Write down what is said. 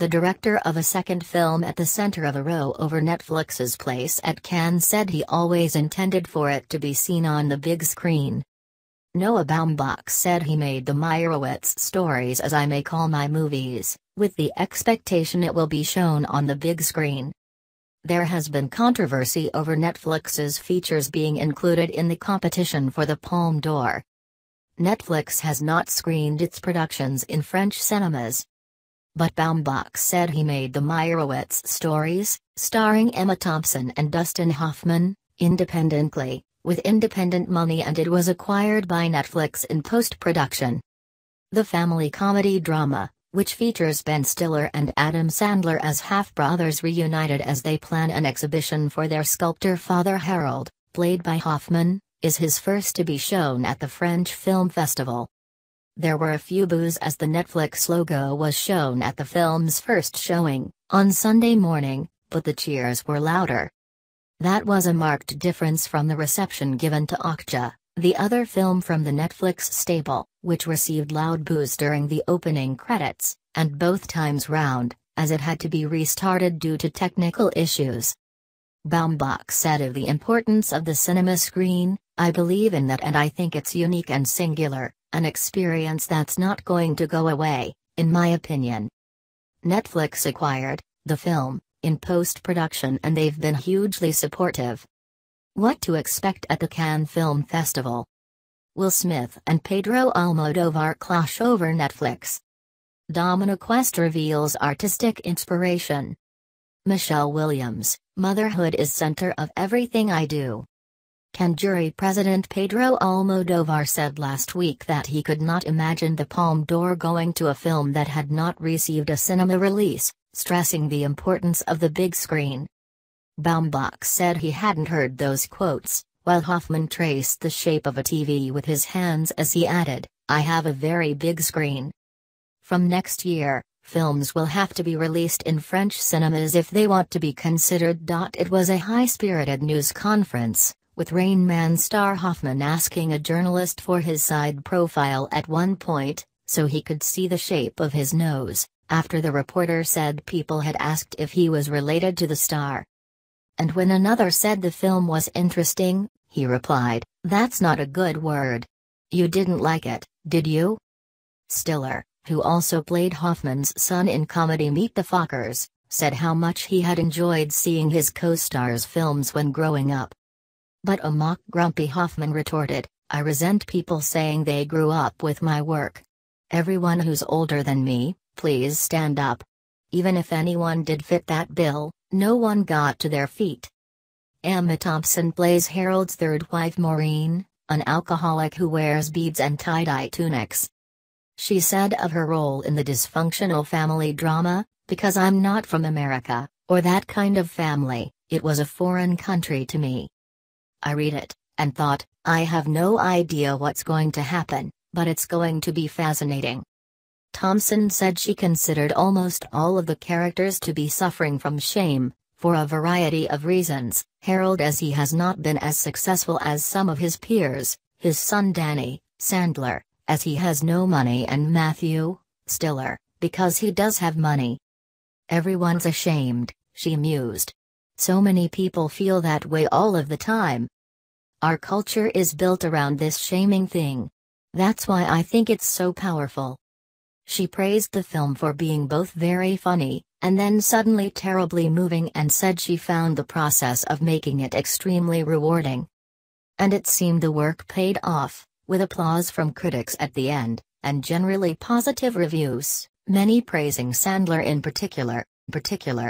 the director of a second film at the center of a row over Netflix's place at Cannes said he always intended for it to be seen on the big screen. Noah Baumbach said he made the Meyerowitz stories as I make all my movies, with the expectation it will be shown on the big screen. There has been controversy over Netflix's features being included in the competition for the Palme d'Or. Netflix has not screened its productions in French cinemas. But Baumbach said he made the Meyerowitz stories, starring Emma Thompson and Dustin Hoffman, independently, with independent money and it was acquired by Netflix in post-production. The family comedy drama, which features Ben Stiller and Adam Sandler as half-brothers reunited as they plan an exhibition for their sculptor father Harold, played by Hoffman, is his first to be shown at the French Film Festival. There were a few boos as the Netflix logo was shown at the film's first showing, on Sunday morning, but the cheers were louder. That was a marked difference from the reception given to Okja, the other film from the Netflix stable, which received loud boos during the opening credits, and both times round, as it had to be restarted due to technical issues. Baumbach said of the importance of the cinema screen, I believe in that and I think it's unique and singular, an experience that's not going to go away, in my opinion. Netflix acquired the film, in post production and they've been hugely supportive. What to expect at the Cannes Film Festival? Will Smith and Pedro Almodovar clash over Netflix? Dominic West reveals artistic inspiration. Michelle Williams, Motherhood is center of everything I do. Cannes jury president Pedro Almodovar said last week that he could not imagine the Palme d'Or going to a film that had not received a cinema release, stressing the importance of the big screen. Baumbach said he hadn't heard those quotes, while Hoffman traced the shape of a TV with his hands as he added, I have a very big screen. From next year, films will have to be released in French cinemas if they want to be considered. It was a high spirited news conference, with Rain Man star Hoffman asking a journalist for his side profile at one point, so he could see the shape of his nose, after the reporter said people had asked if he was related to the star. And when another said the film was interesting, he replied, That's not a good word. You didn't like it, did you? Stiller, who also played Hoffman's son in comedy Meet the Fockers, said how much he had enjoyed seeing his co stars' films when growing up. But a mock grumpy Hoffman retorted, I resent people saying they grew up with my work. Everyone who's older than me, Please stand up. Even if anyone did fit that bill, no one got to their feet. Emma Thompson plays Harold's third wife Maureen, an alcoholic who wears beads and tie-dye tunics. She said of her role in the dysfunctional family drama, because I'm not from America, or that kind of family, it was a foreign country to me. I read it, and thought, I have no idea what's going to happen, but it's going to be fascinating. Thompson said she considered almost all of the characters to be suffering from shame, for a variety of reasons, Harold as he has not been as successful as some of his peers, his son Danny, Sandler, as he has no money and Matthew, Stiller, because he does have money. Everyone's ashamed, she mused. So many people feel that way all of the time. Our culture is built around this shaming thing. That's why I think it's so powerful. She praised the film for being both very funny, and then suddenly terribly moving and said she found the process of making it extremely rewarding. And it seemed the work paid off, with applause from critics at the end, and generally positive reviews, many praising Sandler in particular, particular.